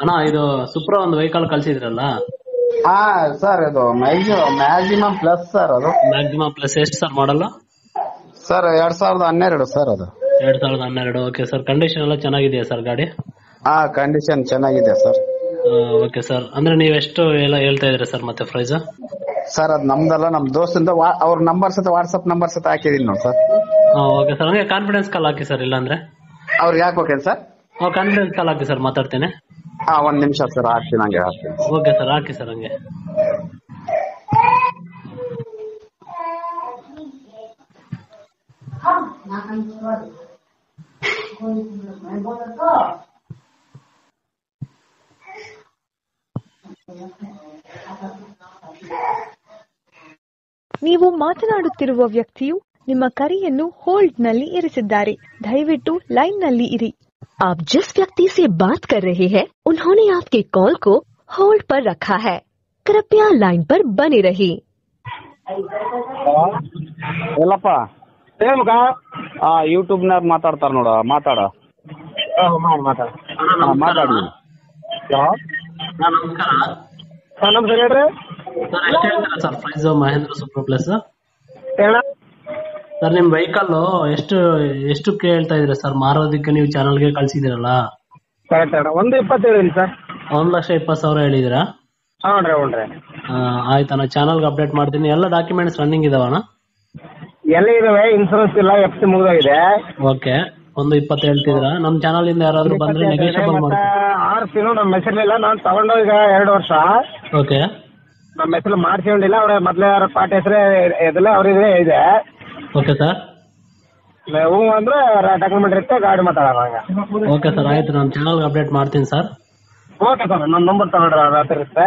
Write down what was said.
ಅಣ್ಣ ಇದು ಸುಪ್ರ ಒಂದು ವೆಹಿಕಲ್ ಕಳ್ಸಿದ್ರಲ್ಲ? ಹಾ ಸರ್ ಇದು ಮ್ಯಾಕ್ಸಿಮಮ್ ಪ್ಲಸ್ ಸರ್ ಅದು. ಮ್ಯಾಕ್ಸಿಮಮ್ ಪ್ಲಸ್ ಎಷ್ಟು ಸರ್ ಮಾಡಲ್ಲ ಸರ್ ಎರಡ್ ಸಾವಿರದ ಹನ್ನೆರಡು ಸರ್ ಅದು. ಎರಡ್ ಸಾವಿರದ ಹನ್ನೆರಡು ಓಕೆ ಸರ್ ಕಂಡೀಷನ್ ಎಲ್ಲ ಚೆನ್ನಾಗಿದೆಯಾ ಸರ್ ಗಾಡಿ? ಹಾ ಕಂಡೀಷನ್ ಚೆನ್ನಾಗಿದೆ ಸರ್. ಓಕೆ ಸರ್ ಅಂದ್ರೆ ನೀವು ಎಷ್ಟು ಎಲ್ಲ ಹೇಳ್ತಾ ಇದ್ರಿ ಸರ್ ಮತ್ತೆ ಪ್ರೈಸ್ ಸರ್ ಅದು ನಮ್ದಲ್ಲ ನಮ್ ದೋಸ್ತಿಂದ ಅವ್ರ ನಂಬರ್ ಸತ ವಾಟ್ಸ್ಆಪ್ ನಂಬರ್ ಸತ ಹಾಕಿದೀನಿ ನೋಡಿ ಸರ್. ಓಕೆ ಸರ್ ಹಂಗೆ ಕಾನ್ಫಿಡೆನ್ಸ್ ಕಾಲ್ ಹಾಕಿ ಸರ್ ಇಲ್ಲಾಂದ್ರೆ? ಅವ್ರಿಗೆ ಓಕೆ ಸರ್ ಕಾನ್ಫಿಡೆನ್ಸ್ ಕಾಲ್ ಹಾಕಿ ಸರ್ ಮಾತಾಡ್ತೇನೆ. ಹಾ ಒಂದ್ ನಿಮಿಷ ಸರ್ ಹಾಕ್ತೀನಿ ಹಂಗೆ ಹಾಕ್ತೀನಿ. ಓಕೆ ಸರ್ ಹಾಕಿ ಸರ್ ಹಂಗೆ. ನೀವು ಮಾತನಾಡುತ್ತಿರುವ ವ್ಯಕ್ತಿಯು ನಿಮ್ಮ ಕರೆಯನ್ನು ಹೋಲ್ಡ್ನಲ್ಲಿ ಇರಿಸಿದ್ದಾರೆ. ದಯವಿಟ್ಟು ಲೈನ್ನಲ್ಲಿ ಇರಿ. आप जिस व्यक्ति से बात कर रहे हैं उन्होंने आपके कॉल को होल्ड पर रखा है कृपया लाइन पर बने रहिए ಎಲ್ಲಪ್ಪ ಹಾ ಯೂಟ್ಯೂಬ್ ನಾಗ ಮಾತಾಡ್ತಾರ ನೋಡ ಮಾತಾಡ ಹಾ, ಮಾತಾಡಿ ನಮಸ್ಕಾರ ನಮಸ್ಕಾರ ಹೇಳ್ರಿ ಸರ್ ಎಷ್ಟು ಹೇಳ್ತೀರಾ sir price Mahindra super plus ಹೇಳ ಸರ್ ನಿಮ್ ವೆಹಿಕಲ್ ಎಷ್ಟು ಎಷ್ಟು ಕೇಳ್ತಾ ಇದ್ರಿ ಸರ್ ಮಾರೋದಕ್ಕೆ ನೀವು ಚಾನಲ್ಗೆ ಕಳ್ಸಿದಿರಲ್ಲ ಕರೆಕ್ಟ್ ಅಣ್ಣ ಒಂದು ಇಪ್ಪತ್ತೇಳು ಹೇಳಿ ಸರ್ ಒಂದ್ ಲಕ್ಷ ಇಪ್ಪತ್ತು ಸಾವಿರ ಹೇಳಿದಿರಾ ಹ್ಞೂ ಹ್ಞೂ ಆಯ್ತಣ್ಣ ಚಾನಲ್ಗೆ ಅಪ್ಡೇಟ್ ಮಾಡ್ತೀನಿ. ಎಲ್ಲ ಡಾಕ್ಯುಮೆಂಟ್ಸ್ ರನ್ನಿಂಗ್ ಇದಾವಣ್ಣ ಎಲ್ಲ ಇದಾವೆ ಇನ್ಸೂರೆನ್ಸ್ ಇಲ್ಲ ಎಫ್ ಸಿ ಮುಗಿದೋಗಿದೆ. ಓಕೆ ಒಂದು ಇಪ್ಪತ್ತು ಹೇಳ್ತಿದ್ದೀರಾ? ನಮ್ ಚಾನಲ್ ಇಂದ ಯಾರಾದ್ರೂ ಬಂದ್ರೆ ನೆಗೋಷಿಯಬಲ್ ಮಾಡಿ ಆರ್ ತಿಂಗಳು ನಮ್ಮ ಹೆಸರಿಲ್ಲ ನಾನು ತಗೊಂಡು ಈಗ ಎರಡು ವರ್ಷ. ಓಕೆ. ನಮ್ಮ ಹೆಸರು ಮಾಡ್ಸ್ಕೊಂಡಿಲ್ಲ. ಅವ್ರ ಮೊದ್ಲೇ ಅವ್ರ ಪಾರ್ಟಿ ಹೆಸರೇ ಇದೆಲ್ಲ ಅವ್ರಿಗೆ ಇದೆ. Okay sir. ಹ್ಞೂ ಅಂದ್ರೆ ಡಾಕ್ಯುಮೆಂಟ್ ಇರುತ್ತೆ ಗಾಡಿ ಮಾತಾಡೋಣ ಹಂಗ. ಓಕೆ ಸರ್ ಆಯ್ತು ನಾನು ಚಾನಲ್ಗೆ ಅಪ್ಡೇಟ್ ಮಾಡ್ತೀನಿ ಸರ್. ಓಕೆ ಸರ್ ನನ್ನ ನಂಬರ್ ತಗೊಂಡ್ರೆ ಅದು ಇರುತ್ತೆ.